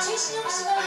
其实用。